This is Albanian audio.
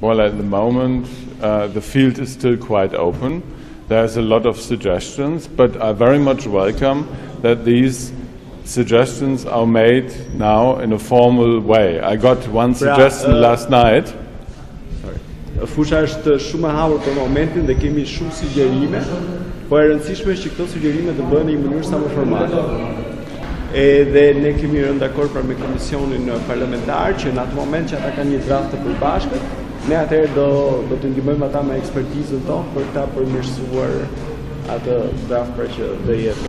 Well, at the moment, uh, the field is still quite open. There's a lot of suggestions, but I very much welcome that these suggestions are made now in a formal way. I got one suggestion uh, last night. Fusha është shumë e hapur për momentin dhe kemi shumë sugjerime, por e rëndësishme është që këto sugjerime të bëhen në një mënyrë sa më formale. Edhe ne kemi rënë dakord pra me komisionin parlamentar që në atë moment që ata kanë një draft të përbashkët, ne atëherë do t'i ndihmojmë ata me ekspertizën tonë për ta përmirësuar atë draft pra që do jetë.